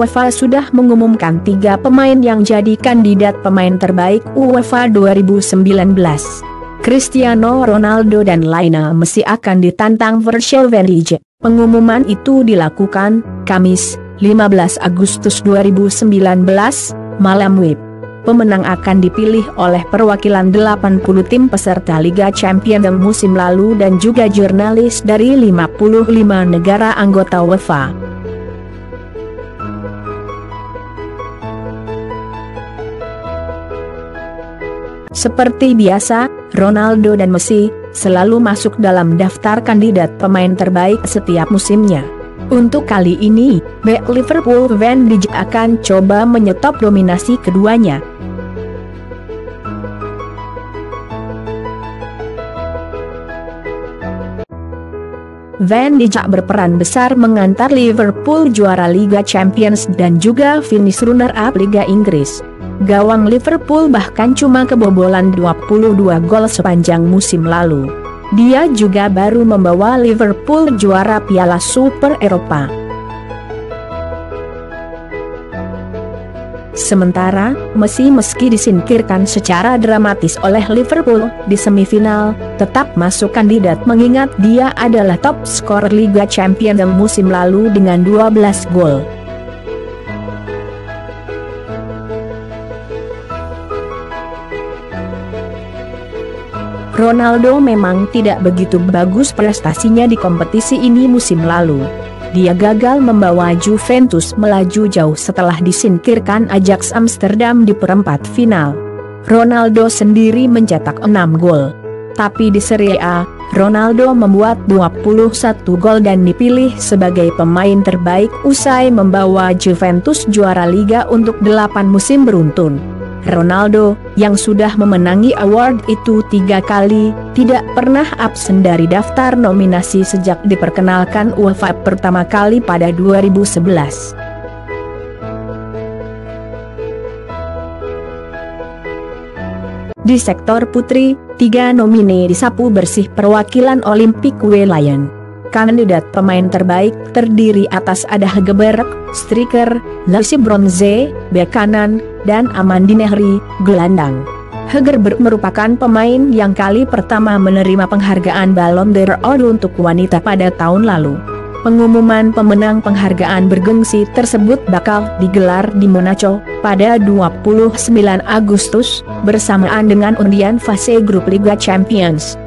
UEFA sudah mengumumkan tiga pemain yang jadi kandidat pemain terbaik UEFA 2019. Cristiano Ronaldo dan Lionel Messi akan ditantang Virtual Dijk. Pengumuman itu dilakukan Kamis, 15 Agustus 2019, malam WIB. Pemenang akan dipilih oleh perwakilan 80 tim peserta Liga Champions musim lalu dan juga jurnalis dari 55 negara anggota UEFA. Seperti biasa, Ronaldo dan Messi selalu masuk dalam daftar kandidat pemain terbaik setiap musimnya. Untuk kali ini, back Liverpool Van Dijk akan coba menyetop dominasi keduanya. Van Dijk berperan besar mengantar Liverpool juara Liga Champions dan juga finish runner-up Liga Inggris. Gawang Liverpool bahkan cuma kebobolan 22 gol sepanjang musim lalu. Dia juga baru membawa Liverpool juara Piala Super Eropa. Sementara, Messi meski disingkirkan secara dramatis oleh Liverpool di semifinal, tetap masuk kandidat mengingat dia adalah top skor Liga Champions musim lalu dengan 12 gol. Ronaldo memang tidak begitu bagus prestasinya di kompetisi ini musim lalu dia gagal membawa Juventus melaju jauh setelah disingkirkan Ajax Amsterdam di perempat final. Ronaldo sendiri mencetak 6 gol. Tapi di Serie A, Ronaldo membuat 21 gol dan dipilih sebagai pemain terbaik usai membawa Juventus juara Liga untuk 8 musim beruntun. Ronaldo, yang sudah memenangi award itu tiga kali, tidak pernah absen dari daftar nominasi sejak diperkenalkan UEFA pertama kali pada 2011. Di sektor putri, tiga nomine disapu bersih perwakilan Olimpik Lion. Kandidat pemain terbaik terdiri atas ada Geberg, striker, Lasi Bronze, bek kanan, dan Amandi Nehri, gelandang. Hegerberg merupakan pemain yang kali pertama menerima penghargaan Ballon d'Or untuk wanita pada tahun lalu. Pengumuman pemenang penghargaan bergengsi tersebut bakal digelar di Monaco pada 29 Agustus bersamaan dengan undian fase grup Liga Champions.